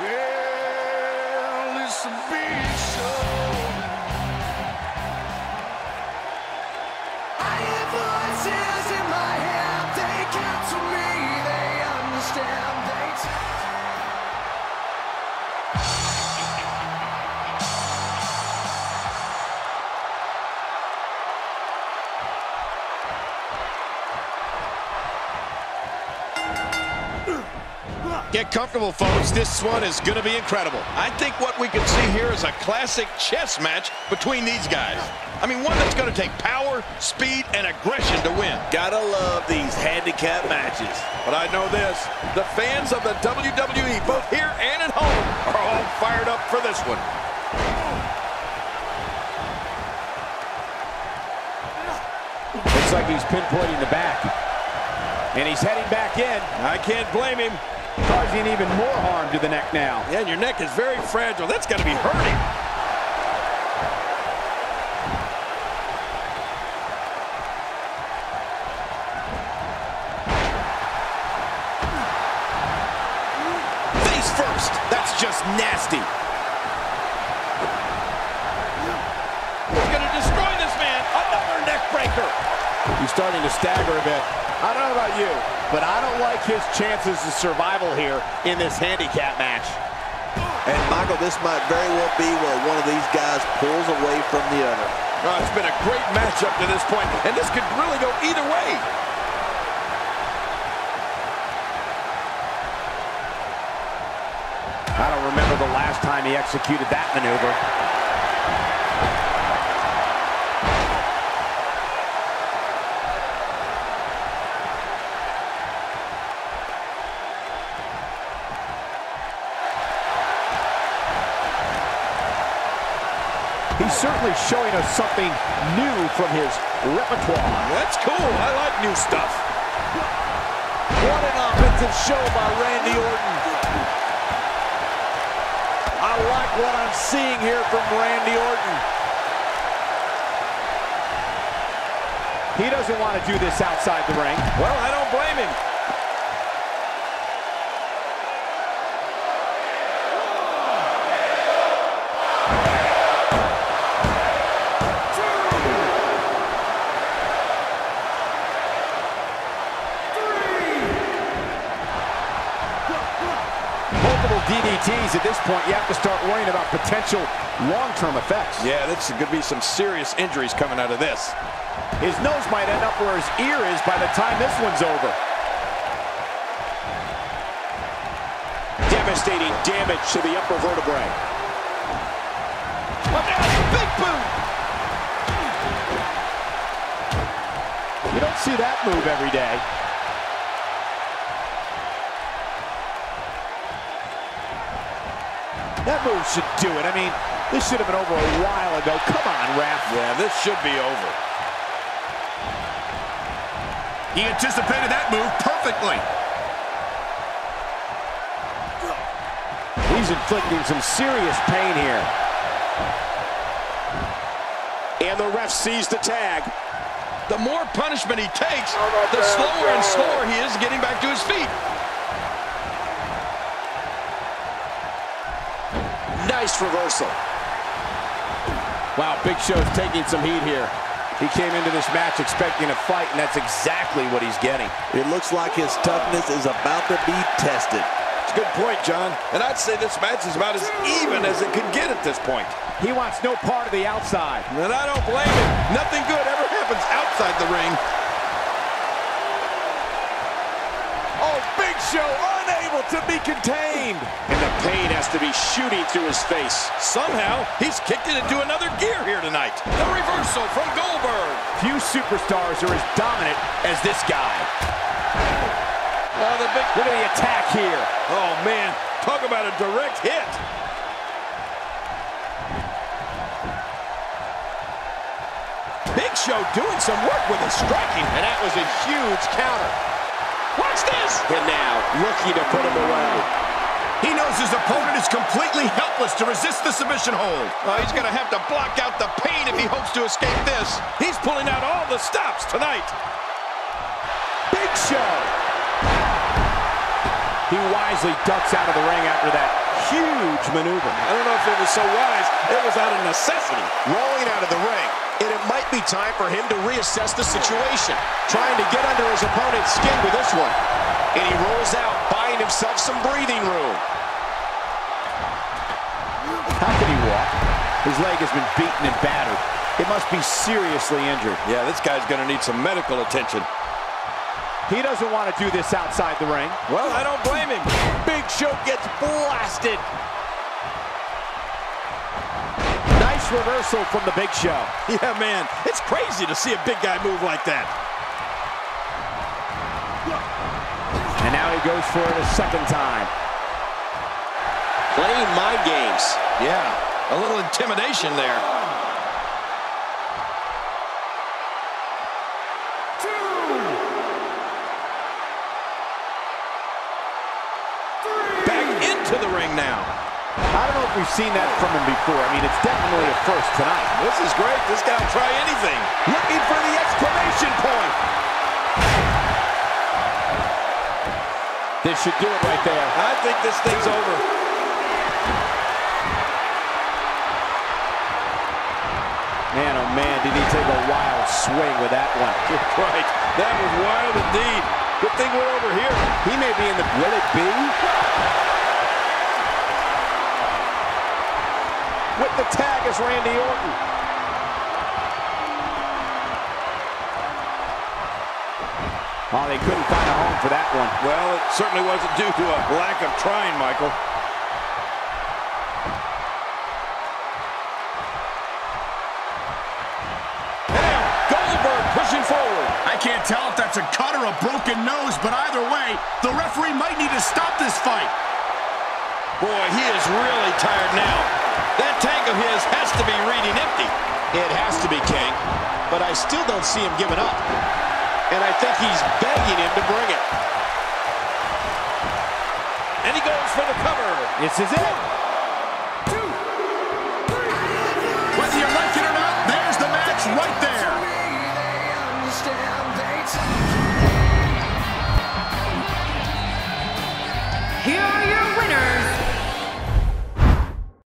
Well, it's a big show. Get comfortable, folks. This one is going to be incredible. I think what we can see here is a classic chess match between these guys. I mean, one that's going to take power, speed, and aggression to win. Gotta love these handicap matches. But I know this, the fans of the WWE, both here and at home, are all fired up for this one. Looks like he's pinpointing the back. And he's heading back in. I can't blame him. Causing even more harm to the neck now. Yeah, and your neck is very fragile. That's got to be hurting. Face first. That's just nasty. He's going to destroy this man. Another neck breaker. He's starting to stagger a bit. I don't know about you, but I don't like his chances of survival here in this handicap match. And Michael, this might very well be where one of these guys pulls away from the other. Oh, it's been a great match up to this point, and this could really go either way. I don't remember the last time he executed that maneuver. Certainly showing us something new from his repertoire. That's cool. I like new stuff. What an offensive show by Randy Orton. I like what I'm seeing here from Randy Orton. He doesn't want to do this outside the ring. Well, I don't blame him. Multiple DDTs at this point, you have to start worrying about potential long-term effects. Yeah, this could be some serious injuries coming out of this. His nose might end up where his ear is by the time this one's over. Devastating damage to the upper vertebrae. Big boot. You don't see that move every day. That move should do it. I mean, this should have been over a while ago. Come on, ref. Yeah, this should be over. He anticipated that move perfectly. He's inflicting some serious pain here. And the ref sees the tag. The more punishment he takes, the slower and slower he is getting back to his feet. Nice reversal. Wow, Big Show's taking some heat here. He came into this match expecting a fight, and that's exactly what he's getting. It looks like his toughness is about to be tested. It's a good point, John. And I'd say this match is about as even as it could get at this point. He wants no part of the outside. And I don't blame him. Nothing good ever happens outside the ring. Oh, Big Show unable to be contained. And the pain has to be shooting through his face. Somehow, he's kicked it into another gear here tonight. The reversal from Goldberg. Few superstars are as dominant as this guy. Oh, the big... Look at the attack here. Oh, man. Talk about a direct hit. Big Show doing some work with his striking. And that was a huge counter. Watch this! And now, looking to put him away. He knows his opponent is completely helpless to resist the submission hold. Oh, he's going to have to block out the pain if he hopes to escape this. He's pulling out all the stops tonight. Big Show. He wisely ducks out of the ring after that huge maneuver. I don't know if it was so wise. It was out of necessity. Rolling out of the ring. And it might be time for him to reassess the situation. Trying to get under his opponent's skin with this one. And he rolls out, buying himself some breathing room. How can he walk? His leg has been beaten and battered. It must be seriously injured. Yeah, this guy's going to need some medical attention. He doesn't want to do this outside the ring. Well, I don't blame him. Big Show gets blasted. Nice reversal from the Big Show. Yeah, man, it's crazy to see a big guy move like that. And now he goes for it a second time. Playing mind games. Yeah, a little intimidation there. We've seen that from him before. I mean, it's definitely a first tonight. This is great. This guy will try anything. Looking for the exclamation point. This should do it right there. I think this thing's over. Man, oh man, did he take a wild swing with that one. Right. That was wild indeed. Good thing we're over here. He may be in the... Will it be? The tag is Randy Orton. Oh, they couldn't find a home for that one. Well, it certainly wasn't due to a lack of trying, Michael. And now, Goldberg pushing forward. I can't tell if that's a cut or a broken nose, but either way, the referee might need to stop this fight. Boy, he is really tired now. That tank of his has to be reading empty. It has to be, King. But I still don't see him giving up. And I think he's begging him to bring it. And he goes for the cover. This is it.